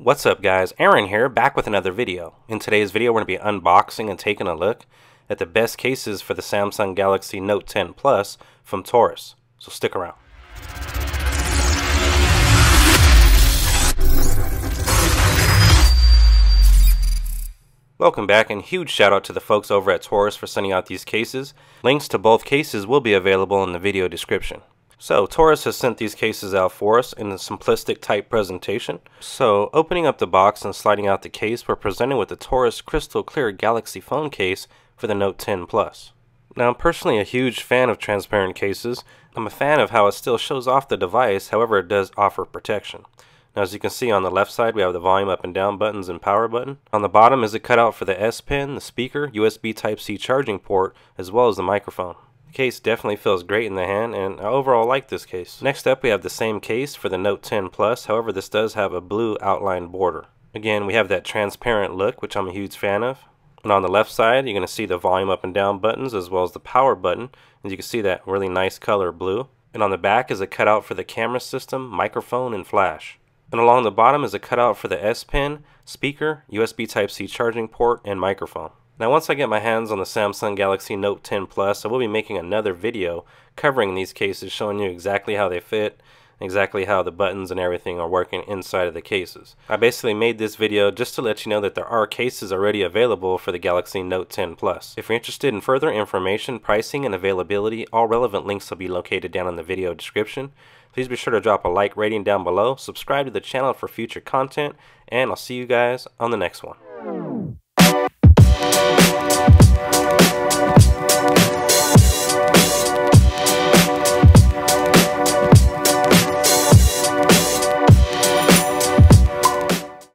What's up guys, Aaron here, back with another video. In today's video we're going to be unboxing and taking a look at the best cases for the Samsung Galaxy Note 10 Plus from Torras. So stick around. Welcome back and huge shout out to the folks over at Torras for sending out these cases. Links to both cases will be available in the video description. So Torras has sent these cases out for us in a simplistic type presentation. So opening up the box and sliding out the case, we're presented with the Torras crystal clear Galaxy phone case for the Note 10 Plus. Now I'm personally a huge fan of transparent cases. I'm a fan of how it still shows off the device, however it does offer protection. Now as you can see on the left side we have the volume up and down buttons and power button. On the bottom is a cutout for the S Pen, the speaker, USB Type-C charging port, as well as the microphone. The case definitely feels great in the hand and I overall like this case. Next up we have the same case for the Note 10 Plus, however this does have a blue outline border. Again we have that transparent look which I'm a huge fan of. And on the left side you're going to see the volume up and down buttons as well as the power button. As you can see that really nice color blue. And on the back is a cutout for the camera system, microphone, and flash. And along the bottom is a cutout for the S Pen, speaker, USB Type-C charging port, and microphone. Now once I get my hands on the Samsung Galaxy Note 10 Plus, I will be making another video covering these cases, showing you exactly how they fit, exactly how the buttons and everything are working inside of the cases. I basically made this video just to let you know that there are cases already available for the Galaxy Note 10 Plus. If you're interested in further information, pricing, and availability, all relevant links will be located down in the video description. Please be sure to drop a like rating down below, subscribe to the channel for future content, and I'll see you guys on the next one.